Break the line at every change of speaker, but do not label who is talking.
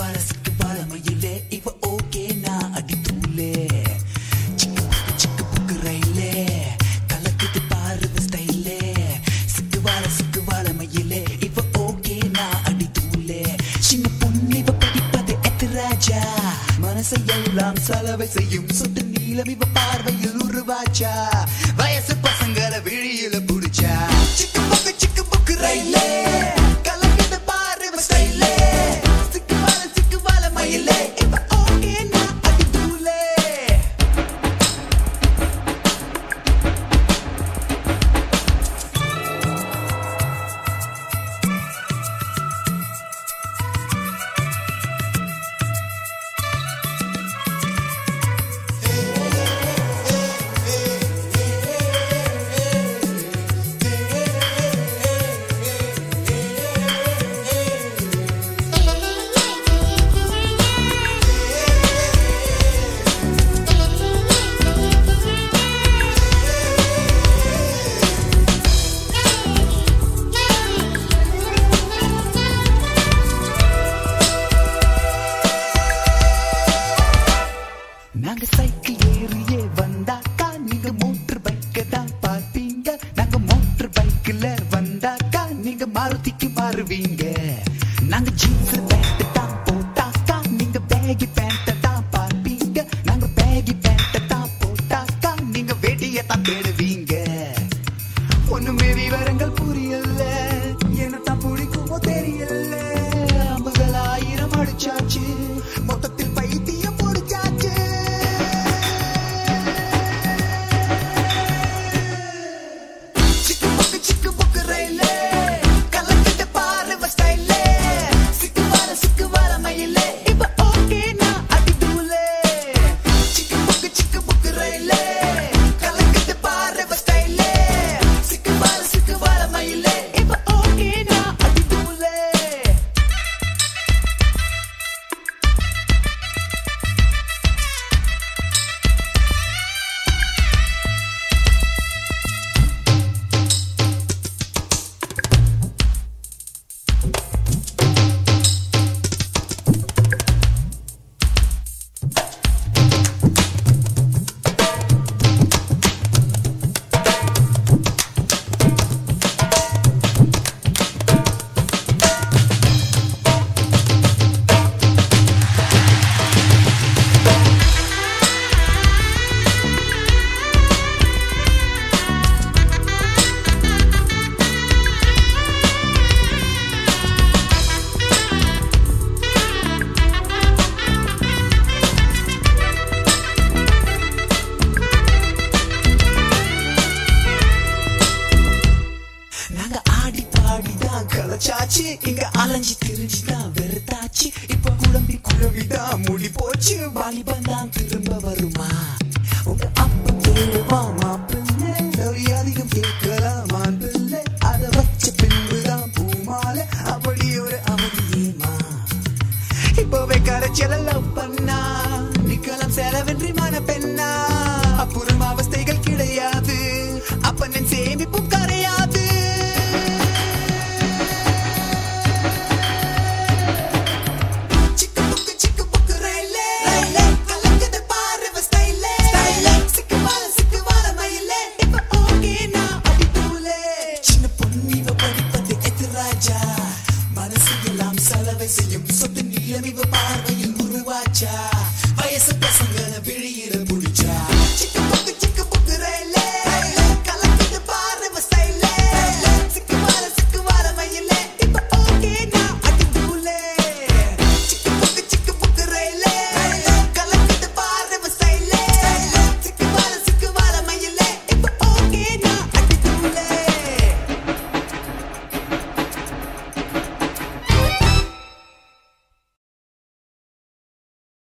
பார
சிக்கு பார மயிலே இப்ப ஓகே நான் அடி தூளே சிக்கு புக்கு சிக்கு புக்கு ரயிலே கலக்குது பாருது ஸ்டைலே சிக்கு வார சிக்கு வார மயிலே இப்ப ஓகே நான் அடி தூளே சின்ன பொண்ணு இவ படிப்பது எத்திராஜா மனசை எல்லாம் சலவை செய்யும் சுட்டு நீளம் இவ பார்வையில் உருவாச்சா. போச்சாச்சு இங்க அலைஞ்சு திரிஞ்சுதான் வெறுத்தாச்சு. இப்ப குழம்பி குழம்பிதான் முடி போச்சு. வாலிபன் தான் திரும்ப வருமா? Yeah.